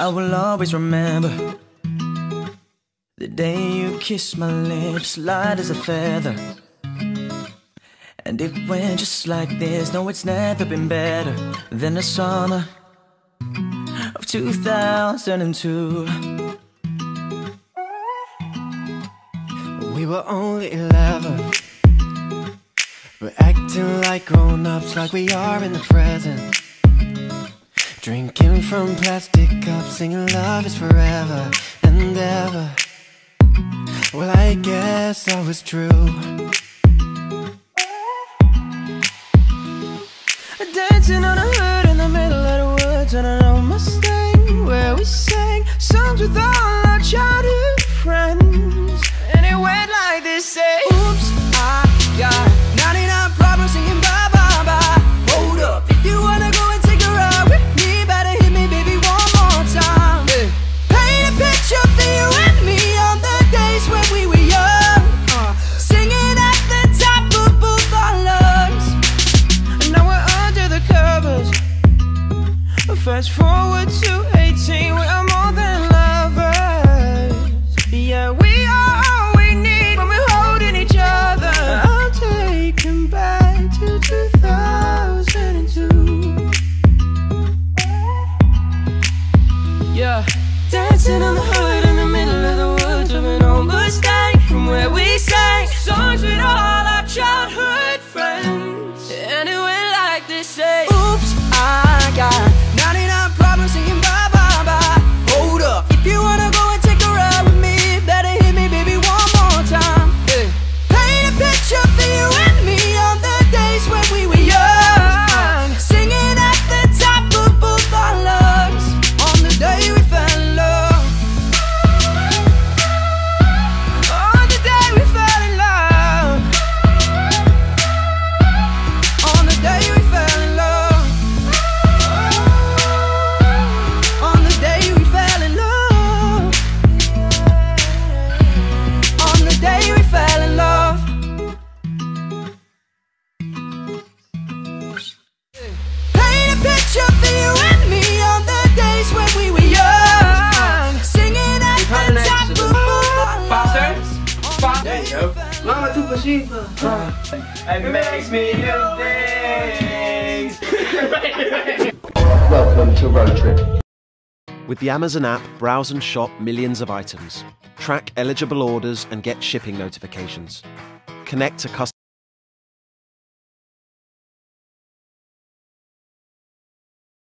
I will always remember the day you kissed my lips, light as a feather. And it went just like this. No, it's never been better than the summer of 2002. We were only 11. We're acting like grown ups, like we are in the present. Drinking from plastic cups, singing love is forever and ever. Well, I guess I was true. Dancing on a hood in the middle of the woods on an old Mustang, where we sang songs with all Fast forward to 18, we are more than lovers. Yeah, we are all we need when we're holding each other. I'm taken back to 2002. Yeah, dancing on the hood in the middle of the woods of an old Mustang from where we Fa- There you go. Mama, tu pasiva. It makes me do things. Welcome to Road Trip. With the Amazon app, browse and shop millions of items. Track eligible orders and get shipping notifications. Connect to customers.